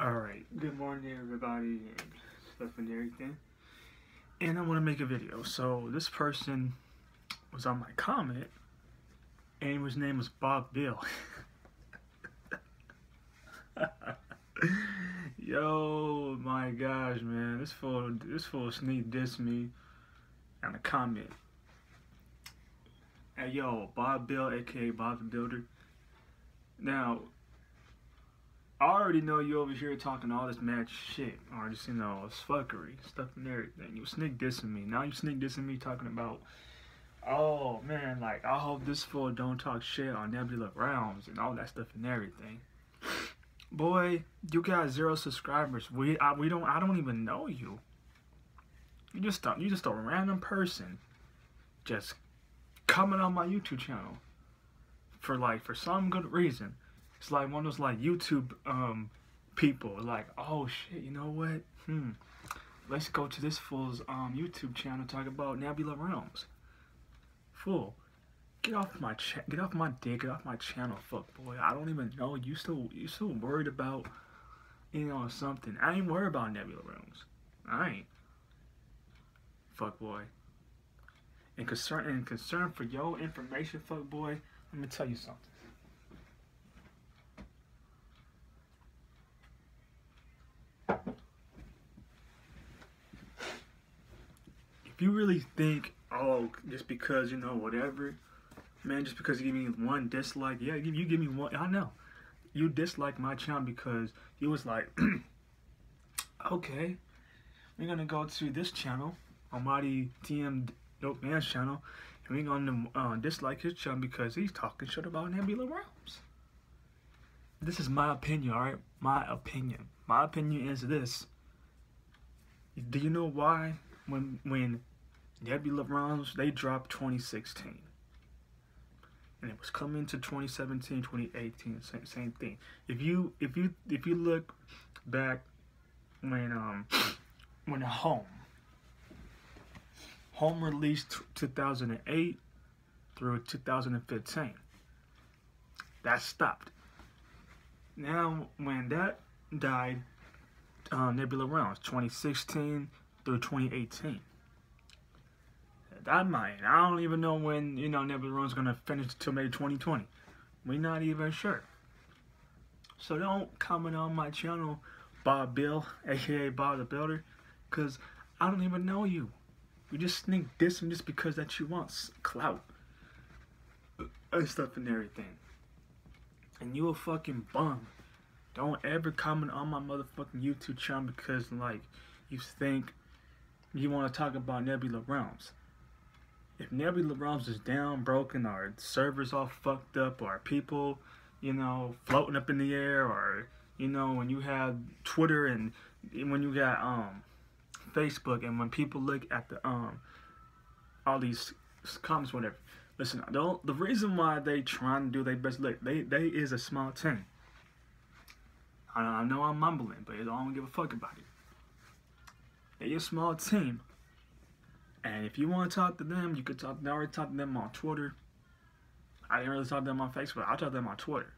Alright, good morning everybody and stuff and everything. And I want to make a video. So this person was on my comment and his name was Bob Bill. Yo, my gosh, man, this fool, this fool sneak dissed me on a comment. Hey, yo, Bob Bill, aka Bob the Builder. Now, I already know you over here talking all this mad shit, or just, you know, it's fuckery, stuff and everything. You sneak dissing me. Now you sneak dissing me talking about, oh, man, like, I hope this fool don't talk shit on Nebula Realms and all that stuff and everything. Boy, you got zero subscribers. We, I, we don't, I don't even know you. You just, you just a random person, just coming on my YouTube channel for like, for some good reason. It's like one of those like YouTube um people like, oh shit, you know what? Hmm. Let's go to this fool's um YouTube channel talk about Nebula Realms. Fool. Get off my get off my dick, get off my channel, fuck boy. I don't even know. You still you still worried about you know something. I ain't worried about Nebula Realms. I ain't. Fuck boy. And concern and concern for your information, fuck boy, let me tell you something. If you really think, oh, just because, you know, whatever, man, just because you give me one dislike, yeah, you give me one, I know. You dislike my channel because you was like, okay, we're gonna go to this channel, Almighty TM Dope Man's channel, and we're gonna uh, dislike his channel because he's talking shit about Nebula Realms. This is my opinion, alright? My opinion. My opinion is this. Do you know why when when Nebula Realms they dropped 2016 and it was coming to 2017 2018 same, same thing. If you if you if you look back when um when home home released 2008 through 2015 that stopped. Now when that died uh, Nebula Realms 2016 through 2018 that might. I don't even know when, you know, Nebula Realms gonna finish until May 2020. We're not even sure. So don't comment on my channel, Bob Bill, aka Bob the Builder, because I don't even know you. You just sneak this and just because that you want clout. Uh, and stuff and everything. And you a fucking bum. Don't ever comment on my motherfucking YouTube channel because, like, you think you want to talk about Nebula Realms if Nebula Realms is down, broken, or servers all fucked up, or people, you know, floating up in the air, or you know, when you have Twitter and when you got um Facebook, and when people look at the um all these comments, whatever. Listen, don't the reason why they trying to do their best. Look, they they is a small team. I, I know I'm mumbling, but I don't give a fuck about it. They a small team and if you want to talk to them, you could talk. I already talked to them on Twitter. I didn't really talk to them on Facebook. I talked to them on Twitter.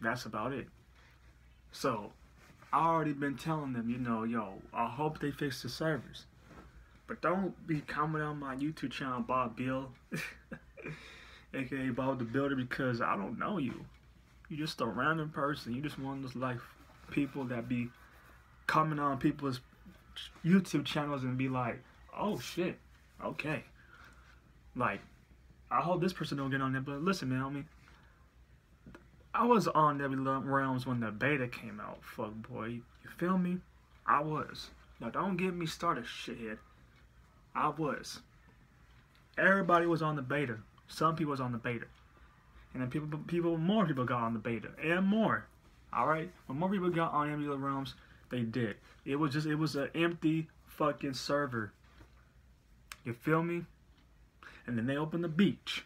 That's about it. So, I already been telling them, you know, yo, I hope they fix the servers. But don't be commenting on my YouTube channel, Bob Bill, aka Bob the Builder, because I don't know you. You're just a random person. You just one of those like people that be coming on people's YouTube channels and be like, oh shit, okay. Like, I hope this person don't get on there, but listen, man, I mean, I was on Nebula Realms when the beta came out, fuck boy. You feel me? I was. Now don't get me started, shithead. I was. Everybody was on the beta. Some people was on the beta. And then people, people, more people got on the beta. And more. Alright? When more people got on Nebula Realms, they did. It was just, it was an empty fucking server. You feel me? And then they opened the beach.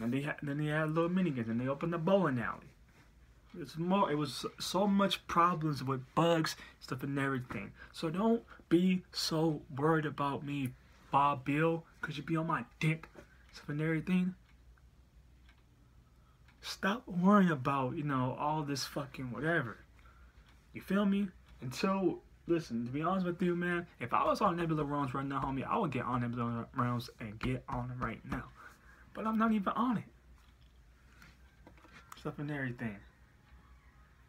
And they had, then they had little minigames. And they opened the bowling alley. It's more. It was so much problems with bugs, stuff, and everything. So don't be so worried about me, Bob Bill, cause you be on my dick, stuff, and everything. Stop worrying about you know all this fucking whatever. You feel me? Until listen, to be honest with you, man, if I was on Nebula Realms right now, homie, I would get on Nebula Realms and get on it right now. But I'm not even on it. Stuff and everything.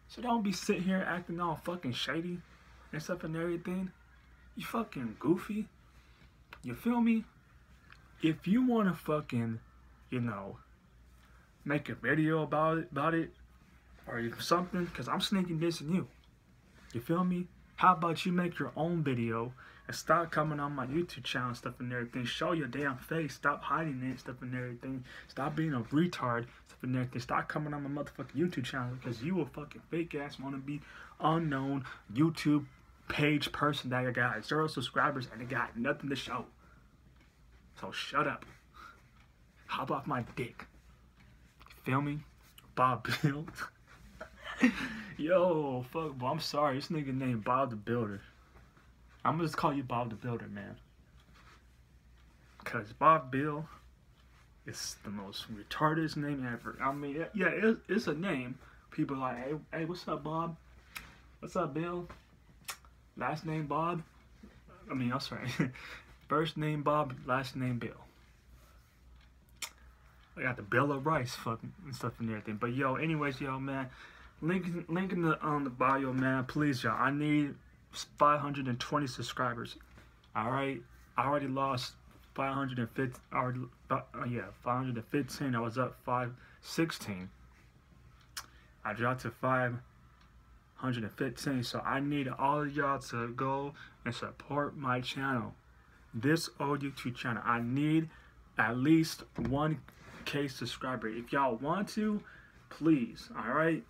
So don't be sitting here acting all fucking shady and stuff and everything. You fucking goofy. You feel me? If you wanna fucking, you know, make a video about it, about it, or something, cause I'm sneaking this in you. You feel me? How about you make your own video and stop coming on my YouTube channel and stuff and everything. Show your damn face. Stop hiding it stuff and everything. Stop being a retard stuff and everything. Stop coming on my motherfucking YouTube channel because you a fucking fake ass wanna be unknown YouTube page person that got zero subscribers and they got nothing to show. So shut up. Hop off my dick. Feel me? Bob Bill. Yo, fuck, bro. I'm sorry. This nigga named Bob the Builder. I'm gonna just call you Bob the Builder, man. Cause Bob Bill is the most retarded name ever. I mean, yeah, it's, it's a name. People like, hey, hey, what's up, Bob? What's up, Bill? Last name Bob. I mean, I'm sorry. First name Bob, last name Bill. I got the Bill of Rice fucking and stuff and everything. But yo, anyways, yo, man. Link, link in the on the bio, man. Please, y'all. I need 520 subscribers. All right, I already lost 515. Already, uh, yeah, 515. I was up 516. I dropped to 515. So I need all of y'all to go and support my channel. This old YouTube channel. I need at least 1k subscriber. If y'all want to, please. All right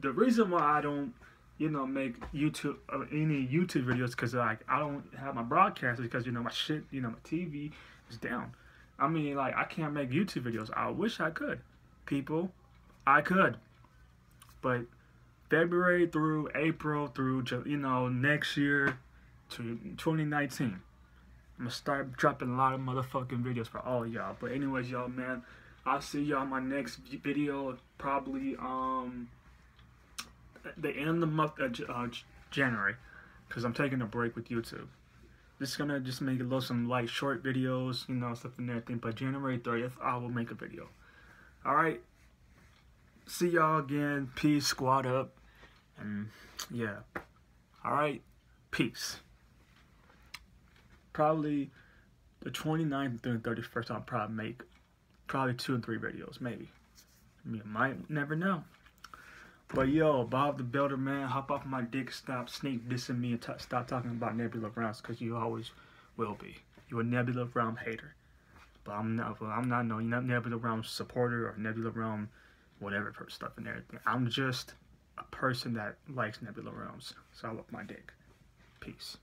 the reason why I don't, you know, make YouTube uh, any YouTube videos because like I don't have my broadcast because you know my shit, you know, my TV is down. I mean, like I can't make YouTube videos. I wish I could, people. I could, but February through April through you know next year to 2019. I'm gonna start dropping a lot of motherfucking videos for all y'all. But anyways, y'all, man, I'll see y'all in my next video. Probably um the end of the month uh, January because I'm taking a break with YouTube. Just gonna just make a little some like short videos, you know, stuff and everything. But January 30th, I will make a video. All right. See y'all again. Peace. Squad up. And yeah. All right. Peace. Probably the 29th through the 31st, I'll probably make probably two and three videos, maybe. I mean, might never know. But yo, Bob the Builder, man, hop off my dick, stop sneak dissing me, and stop talking about Nebula Realms, because you always will be. You're a Nebula Realm hater. But I'm not, well, I'm not no you're not Nebula Realm supporter or Nebula Realm whatever stuff and everything. I'm just a person that likes Nebula Realms. So I love my dick. Peace.